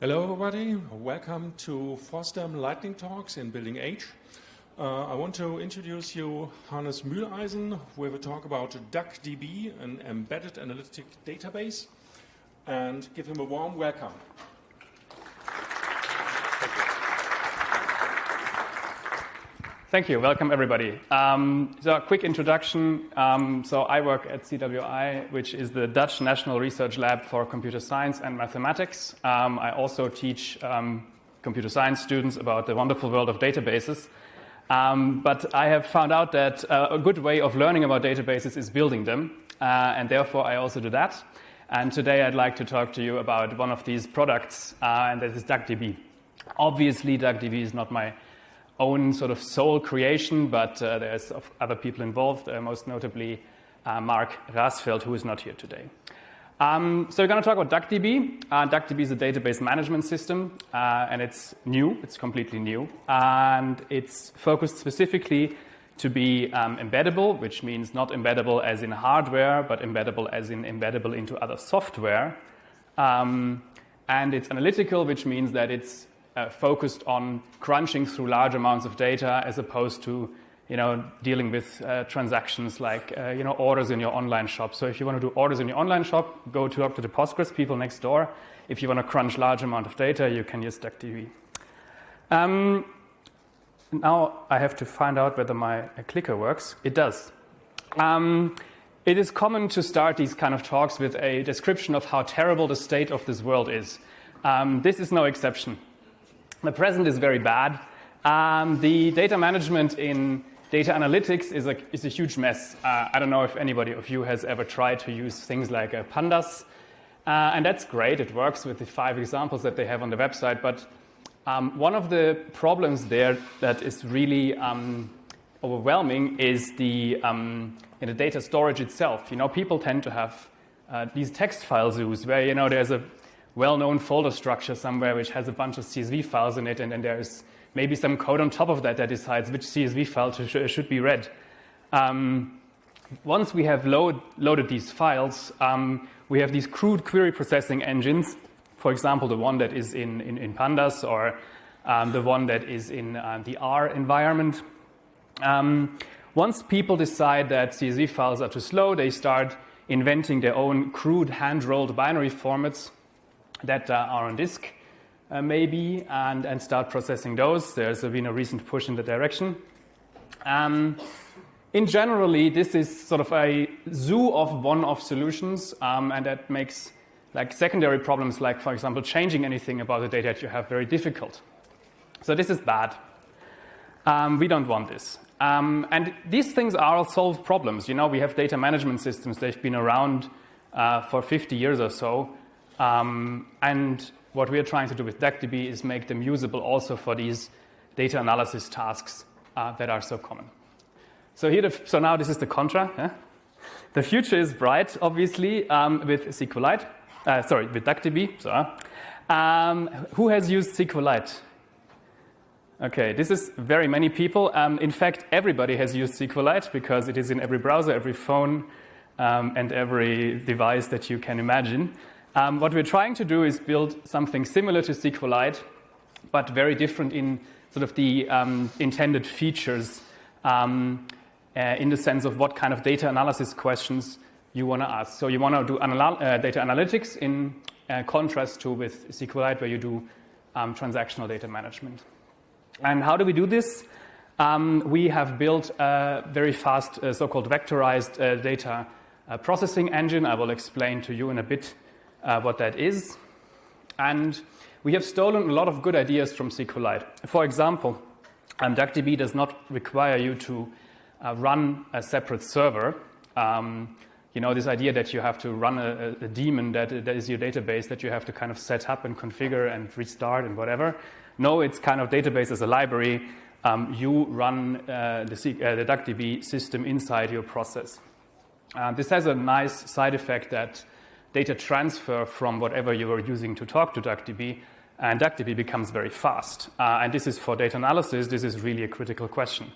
Hello, everybody. Welcome to FOSDEM Lightning Talks in Building H. Uh, I want to introduce you Hannes Mühleisen. Have a talk about DuckDB, an embedded analytic database, and give him a warm welcome. Thank you. Welcome, everybody. Um, so, a quick introduction. Um, so, I work at CWI, which is the Dutch National Research Lab for Computer Science and Mathematics. Um, I also teach um, computer science students about the wonderful world of databases. Um, but I have found out that uh, a good way of learning about databases is building them, uh, and therefore I also do that. And today I'd like to talk to you about one of these products, uh, and that is DuckDB. Obviously, DuckDB is not my own sort of sole creation, but uh, there's other people involved, uh, most notably uh, Mark Raasveldt, who is not here today. Um, so we're going to talk about DuckDB. Uh, DuckDB is a database management system, uh, and it's new. It's completely new, and it's focused specifically to be um, embeddable, which means not embeddable as in hardware, but embeddable as in embeddable into other software. Um, and it's analytical, which means that it's uh, focused on crunching through large amounts of data as opposed to you know, dealing with uh, transactions like uh, you know, orders in your online shop. So if you want to do orders in your online shop, go talk to the Postgres people next door. If you want to crunch large amount of data, you can use DuckDB. Um, now I have to find out whether my clicker works. It does. Um, it is common to start these kind of talks with a description of how terrible the state of this world is. Um, this is no exception. The present is very bad. Um, the data management in data analytics is a, is a huge mess. Uh, I don't know if anybody of you has ever tried to use things like uh, pandas. Uh, and that's great. It works with the five examples that they have on the website. But um, one of the problems there that is really um, overwhelming is the, um, in the data storage itself. You know, people tend to have uh, these text file zoos where, you know, there's a well-known folder structure somewhere which has a bunch of CSV files in it, and then there's maybe some code on top of that that decides which CSV file sh- should be read. Um, once we have load, loaded these files, um, we have these crude query processing engines, for example, the one that is in, in, in Pandas or um, the one that is in uh, the R environment. Um, once people decide that CSV files are too slow, they start inventing their own crude hand rolled binary formats that uh, are on disk, uh, maybe, and, and start processing those. There's been a recent push in the direction. Um, in generally, this is sort of a zoo of one-off solutions, um, and that makes like secondary problems, like for example, changing anything about the data that you have, very difficult. So this is bad. Um, we don't want this. Um, and these things are solved problems. You know, we have data management systems. They've been around uh, for 50 years or so. Um, and what we are trying to do with DuckDB is make them usable also for these data analysis tasks uh, that are so common. So here, so now this is the contra. The future is bright, obviously, um, with SQLite. Uh, sorry, with DuckDB. So, um, who has used SQLite? Okay, this is very many people. Um, in fact, everybody has used SQLite because it is in every browser, every phone, um, and every device that you can imagine. Um, what we're trying to do is build something similar to SQLite, but very different in sort of the um, intended features um, uh, in the sense of what kind of data analysis questions you want to ask. So you want to do anal- uh, data analytics in uh, contrast to with SQLite, where you do um, transactional data management. And how do we do this? Um, we have built a very fast, uh, so-called vectorized uh, data uh, processing engine. I will explain to you in a bit uh, what that is. And we have stolen a lot of good ideas from SQLite. For example, um, DuckDB does not require you to uh, run a separate server. Um, you know, this idea that you have to run a, a, daemon that, that is your database that you have to kind of set up and configure and restart and whatever. No, it's kind of database as a library. Um, you run uh, the, uh, the DuckDB system inside your process. Uh, this has a nice side effect that data transfer from whatever you are using to talk to DuckDB, and DuckDB becomes very fast. Uh, and this is for data analysis, this is really a critical question.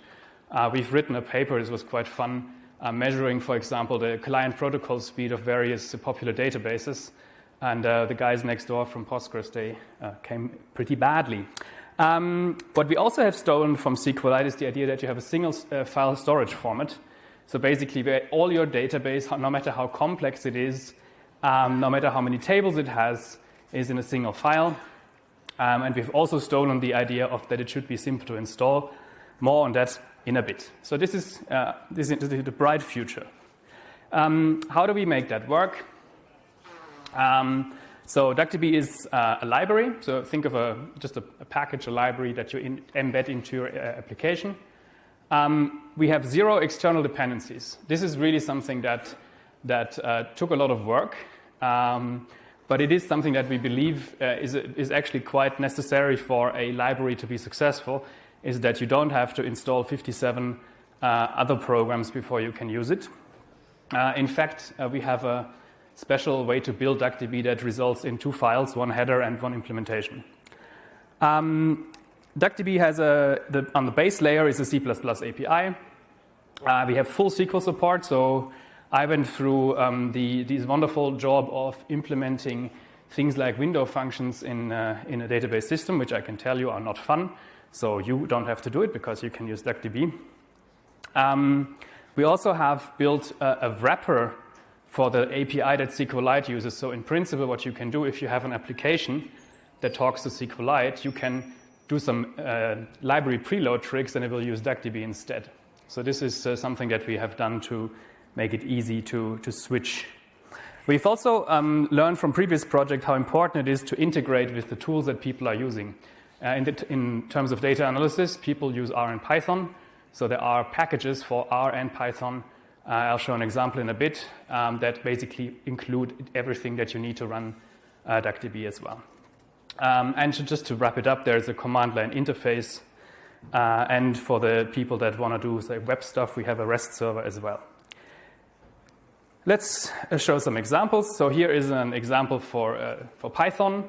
Uh, we've written a paper, this was quite fun, uh, measuring, for example, the client protocol speed of various popular databases. And uh, the guys next door from Postgres, they uh, came pretty badly. Um, what we also have stolen from SQLite is the idea that you have a single uh, file storage format. So basically, all your database, no matter how complex it is, um, no matter how many tables it has, is in a single file. Um, and we've also stolen the idea of that it should be simple to install. More on that in a bit. So this is, uh, this is the bright future. Um, how do we make that work? Um, so DuckDB is uh, a library. So think of a, just a, a package, a library that you in, embed into your uh, application. Um, we have zero external dependencies. This is really something that, that uh, took a lot of work. Um, but it is something that we believe uh, is, is actually quite necessary for a library to be successful, is that you don't have to install 57 uh, other programs before you can use it. Uh, in fact, uh, we have a special way to build DuckDB that results in two files, one header and one implementation. Um, DuckDB has a, the, on the base layer is a C++ API. Uh, we have full SQL support, so I went through um, the, this wonderful job of implementing things like window functions in, uh, in a database system, which I can tell you are not fun. So you don't have to do it because you can use DuckDB. Um, we also have built a, a, wrapper for the API that SQLite uses. So in principle, what you can do if you have an application that talks to SQLite, you can do some uh, library preload tricks and it will use DuckDB instead. So this is uh, something that we have done to make it easy to, to switch. We've also um, learned from previous projects how important it is to integrate with the tools that people are using. Uh, in, the, in, terms of data analysis, people use R and Python. So there are packages for R and Python. Uh, I'll show an example in a bit um, that basically include everything that you need to run uh, DuckDB as well. Um, and just to wrap it up, there's a command line interface. Uh, and for the people that want to do say, web stuff, we have a REST server as well. Let's uh, show some examples. So here is an example for, uh, for Python,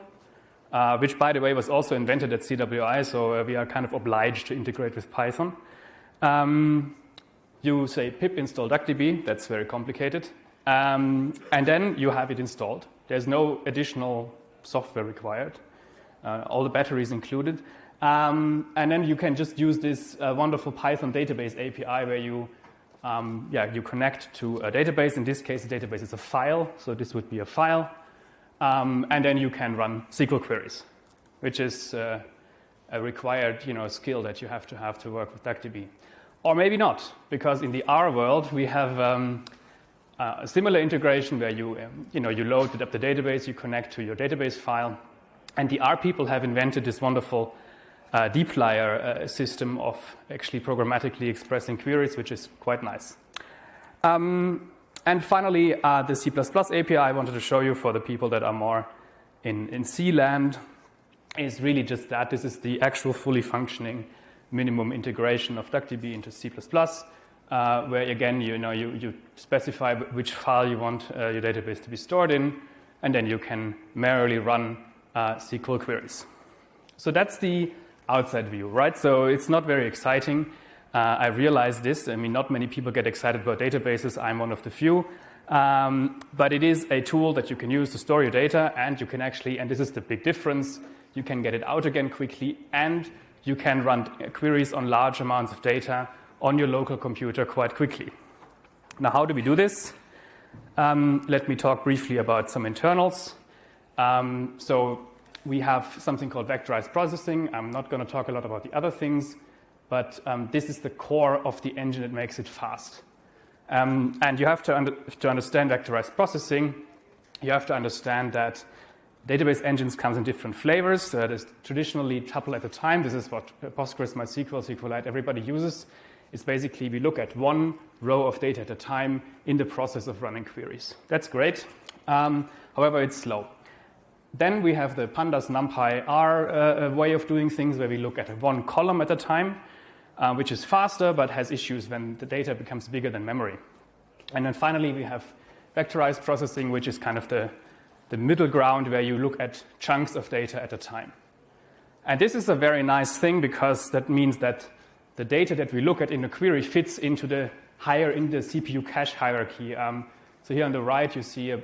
uh, which, by the way, was also invented at CWI, so uh, we are kind of obliged to integrate with Python. Um, you say pip install DuckDB, that's very complicated, um, and then you have it installed. There's no additional software required. Uh, all the batteries included. Um, and then you can just use this uh, wonderful Python database API where you um, yeah, you connect to a database. In this case, the database is a file, so this would be a file. Um, and then you can run SQL queries, which is uh, a required you know, skill that you have to have to work with DuckDB. Or maybe not, because in the R world, we have um, uh, a similar integration where you, um, you, know, you load up the database, you connect to your database file, and the R people have invented this wonderful uh, dplyr uh, system of actually programmatically expressing queries, which is quite nice. Um, and finally, uh, the C++ API I wanted to show you for the people that are more in, in C land is really just that. This is the actual fully functioning minimum integration of DuckDB into C++, uh, where again, you know, you, you specify which file you want uh, your database to be stored in, and then you can merrily run uh, SQL queries. So that's the outside view, right? So it's not very exciting. Uh, I realize this. I mean, not many people get excited about databases. I'm one of the few. Um, but it is a tool that you can use to store your data, and you can actually, and this is the big difference, you can get it out again quickly, and you can run queries on large amounts of data on your local computer quite quickly. Now, how do we do this? Um, let me talk briefly about some internals. Um, so we have something called vectorized processing. I'm not going to talk a lot about the other things, but um, this is the core of the engine that makes it fast. Um, and you have to, under, to understand vectorized processing. You have to understand that database engines comes in different flavors. Uh, there's traditionally tuple at a time. This is what Postgres, MySQL, SQLite, everybody uses. It's basically we look at one row of data at a time in the process of running queries. That's great. Um, however, it's slow. Then we have the pandas numpy r uh, way of doing things where we look at one column at a time, uh, which is faster but has issues when the data becomes bigger than memory. And then finally, we have vectorized processing, which is kind of the, the middle ground where you look at chunks of data at a time. And this is a very nice thing because that means that the data that we look at in a query fits into the higher in the CPU cache hierarchy. Um, so here on the right, you see a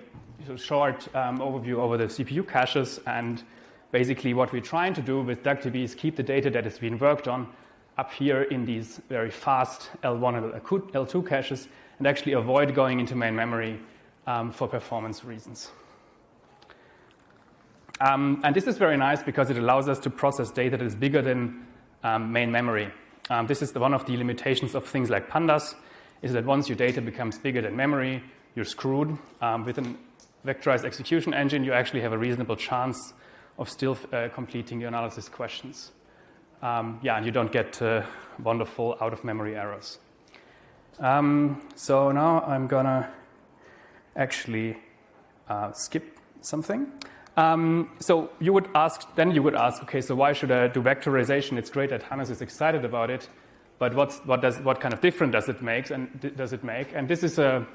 short um, overview over the CPU caches. And basically, what we're trying to do with DuckDB is keep the data that is being worked on up here in these very fast L1 and L2 caches and actually avoid going into main memory um, for performance reasons. Um, and this is very nice because it allows us to process data that is bigger than um, main memory. Um, this is the, one of the limitations of things like pandas, is that once your data becomes bigger than memory, you're screwed. Um, with a vectorized execution engine, you actually have a reasonable chance of still uh, completing your analysis questions. Um, yeah, and you don't get uh, wonderful out-of-memory errors. Um, so now I'm gonna actually uh, skip something. Um, so you would ask, then you would ask, okay, so why should I do vectorization? It's great that Hannes is excited about it, but what's, what, does, what kind of difference does it make? And does it make? And this is a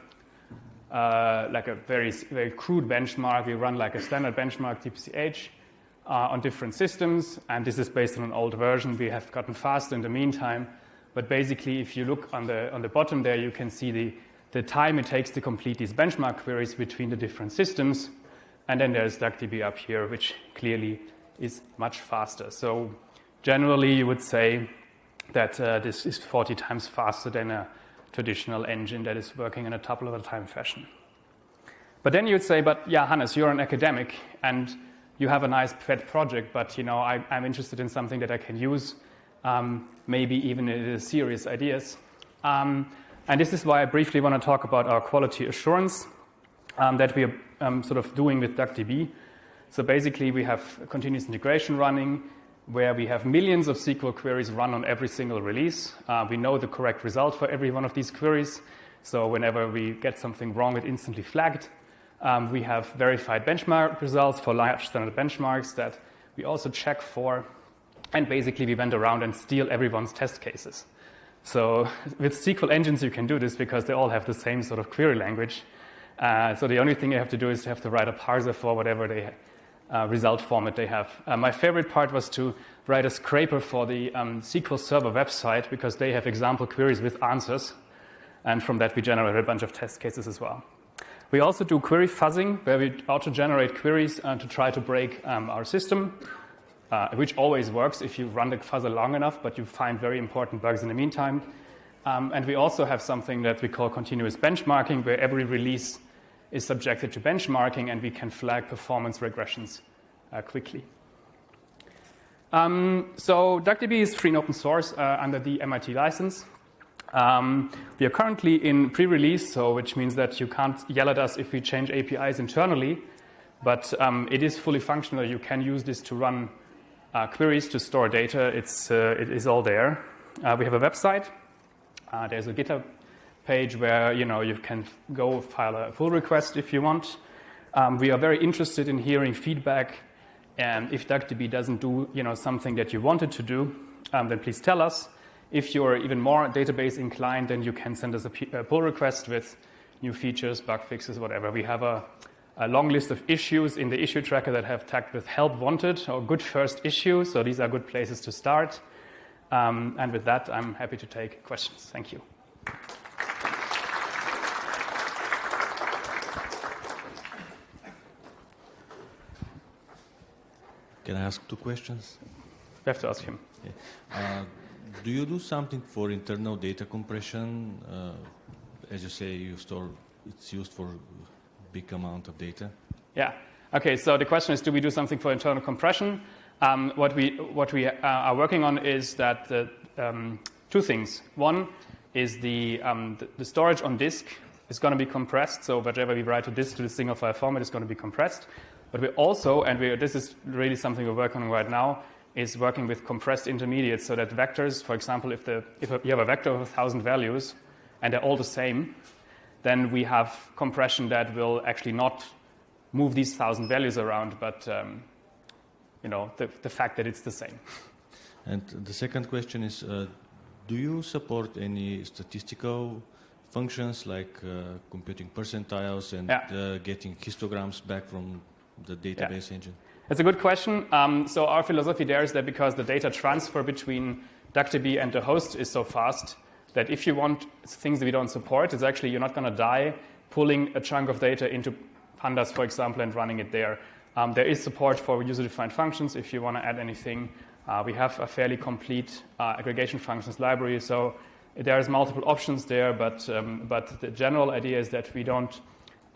uh, like a very very crude benchmark. We run like a standard benchmark TPCH uh, on different systems, and this is based on an old version. We have gotten faster in the meantime, but basically, if you look on the on the bottom there, you can see the the time it takes to complete these benchmark queries between the different systems. And then there's DuckDB up here, which clearly is much faster. So generally, you would say that uh, this is 40 times faster than a traditional engine that is working in a tuple at time fashion. But then you'd say, but yeah, Hannes, you're an academic and you have a nice pet project, but you know, I, am interested in something that I can use, um, maybe even in serious ideas. Um, and this is why I briefly want to talk about our quality assurance um, that we are um, sort of doing with DuckDB. So basically, we have continuous integration running where we have millions of SQL queries run on every single release. Uh, we know the correct result for every one of these queries. So whenever we get something wrong, it's instantly flagged. Um, we have verified benchmark results for large standard benchmarks that we also check for. And basically, we went around and steal everyone's test cases. So with SQL engines, you can do this because they all have the same sort of query language. Uh, so the only thing you have to do is have to write a parser for whatever they, uh, result format they have. Uh, my favorite part was to write a scraper for the um, SQL Server website because they have example queries with answers. And from that, we generate a bunch of test cases as well. We also do query fuzzing, where we auto generate queries uh, to try to break um, our system, uh, which always works if you run the fuzzer long enough, but you find very important bugs in the meantime. Um, and we also have something that we call continuous benchmarking, where every release is subjected to benchmarking and we can flag performance regressions uh, quickly. Um, so DuckDB is free and open source uh, under the MIT license. Um, we are currently in pre-release, so which means that you can't yell at us if we change APIs internally, but um, it is fully functional. You can use this to run uh, queries to store data. It's, uh, it is all there. Uh, we have a website. Uh, there's a GitHub page where you know you can go file a pull request if you want. Um, we are very interested in hearing feedback, and if DuckDB doesn't do you know something that you wanted to do, um, then please tell us. If you're even more database inclined, then you can send us a, pull request with new features, bug fixes, whatever. We have a, a long list of issues in the issue tracker that have tagged with help wanted or good first issue. So these are good places to start. Um, and with that, I'm happy to take questions. Thank you. Can I ask two questions? You have to ask him. Uh, do you do something for internal data compression? Uh, as you say, you store it's used for big amount of data. Yeah. Okay. So the question is, do we do something for internal compression? Um, what we what we uh, are working on is that the, um, two things. One is the, um, the, the storage on disk is going to be compressed. So whatever we write to disk to the single file format is going to be compressed. But we also, and we, this is really something we're working on right now, is working with compressed intermediates so that vectors, for example, if, the, if you have a vector of 1,000 values and they're all the same, then we have compression that will actually not move these 1,000 values around, but um, you know, the, the fact that it's the same. And the second question is, uh, do you support any statistical functions like uh, computing percentiles and yeah. uh, getting histograms back from the database yeah. engine? It's a good question. Um, so our philosophy there is that because the data transfer between DuckDB and the host is so fast, that if you want things that we don't support, it's actually you're not going to die pulling a chunk of data into pandas, for example, and running it there. Um, there is support for user-defined functions if you want to add anything. Uh, we have a fairly complete uh, aggregation functions library, so there's multiple options there, but, um, but the general idea is that we don't,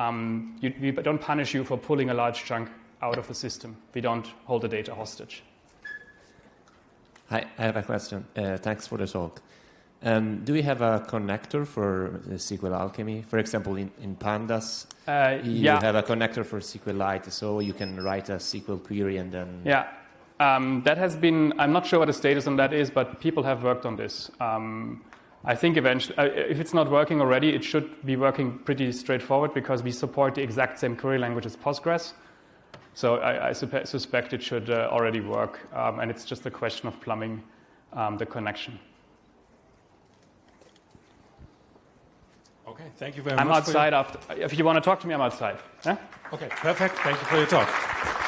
um, you, we don't punish you for pulling a large chunk out of the system. We don't hold the data hostage. Hi, I have a question. Uh, thanks for the talk. Um, do we have a connector for SQL Alchemy? For example, in, in Pandas, uh, you yeah. have a connector for SQLite, so you can write a SQL query and then. Yeah, um, that has been. I'm not sure what the status on that is, but people have worked on this. Um, I think eventually, uh, if it's not working already, it should be working pretty straightforward because we support the exact same query language as Postgres. So I, I suspect it should uh, already work, um, and it's just a question of plumbing um, the connection. Okay, thank you very I'm much. I'm outside after. If you want to talk to me, I'm outside. Yeah? Okay, perfect. Thank you for your talk.